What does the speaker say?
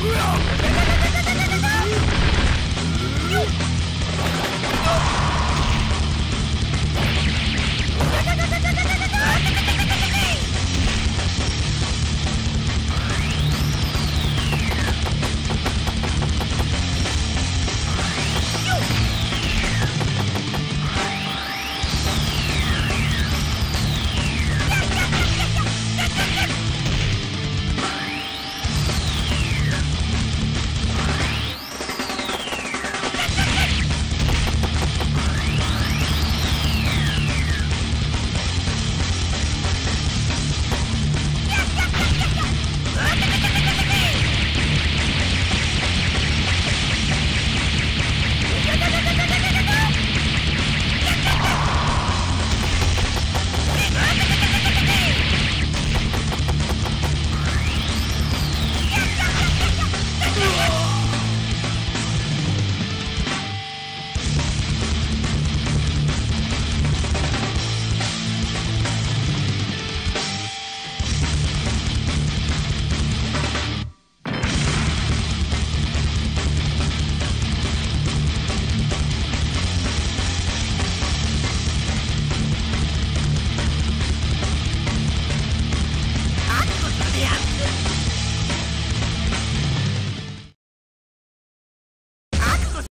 No!